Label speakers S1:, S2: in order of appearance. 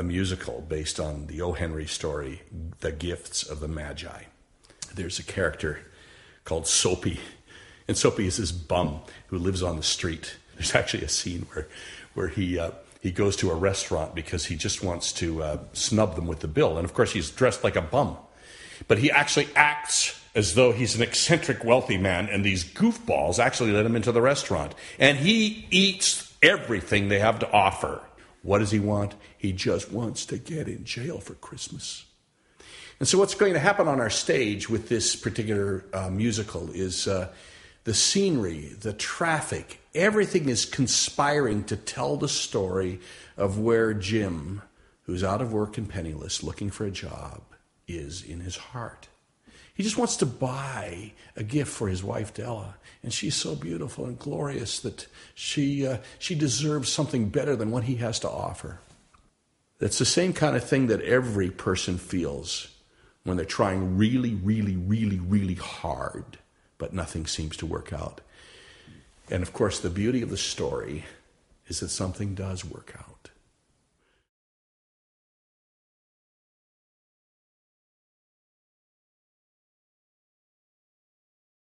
S1: a musical based on the O. Henry story, The Gifts of the Magi. There's a character called Soapy, and Soapy is this bum who lives on the street. There's actually a scene where, where he, uh, he goes to a restaurant because he just wants to uh, snub them with the bill. And of course, he's dressed like a bum. But he actually acts as though he's an eccentric wealthy man, and these goofballs actually let him into the restaurant. And he eats everything they have to offer. What does he want? He just wants to get in jail for Christmas. And so, what's going to happen on our stage with this particular uh, musical is uh, the scenery, the traffic, everything is conspiring to tell the story of where Jim, who's out of work and penniless, looking for a job, is in his heart. He just wants to buy a gift for his wife Della, and she's so beautiful and glorious that she uh, she deserves something better than what he has to offer. That's the same kind of thing that every person feels when they're trying really, really, really, really hard, but nothing seems to work out. And of course, the beauty of the story is that something does work out.